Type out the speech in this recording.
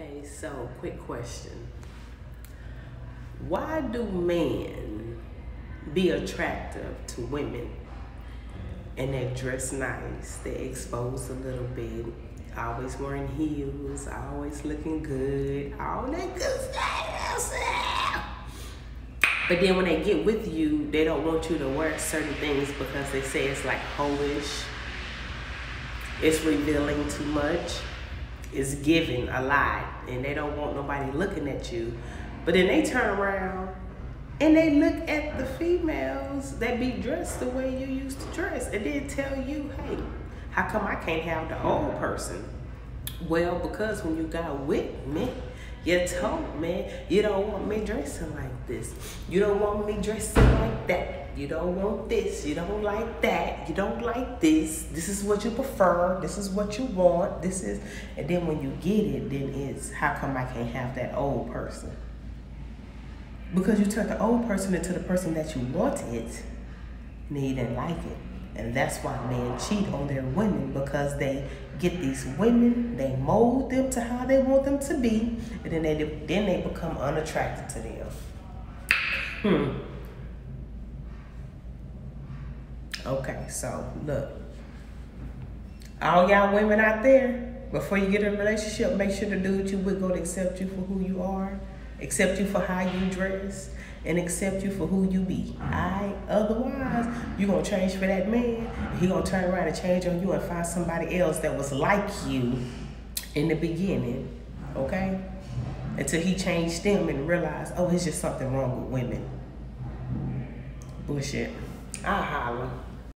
Okay, so quick question. Why do men be attractive to women and they dress nice, they expose a little bit, always wearing heels, always looking good, all that good stuff. But then when they get with you, they don't want you to wear certain things because they say it's like hoish, it's revealing too much, it's giving a lot, and they don't want nobody looking at you. But then they turn around and they look at the females that be dressed the way you used to dress and then tell you, hey, how come I can't have the old person? Well, because when you got with me, you told me you don't want me dressing like this. You don't want me dressing like that. You don't want this. You don't like that. You don't like this. This is what you prefer. This is what you want. This is, and then when you get it, then it's how come I can't have that old person? Because you turned the old person into the person that you wanted, and he didn't like it. And that's why men cheat on their women because they get these women, they mold them to how they want them to be, and then they then they become unattracted to them. Hmm. Okay, so look. All y'all women out there, before you get in a relationship, make sure the dude you with gonna accept you for who you are accept you for how you dress, and accept you for who you be. Alright? Otherwise, you're gonna change for that man. He gonna turn around and change on you and find somebody else that was like you in the beginning. Okay? Until he changed them and realized, oh, it's just something wrong with women. Bullshit. I holler.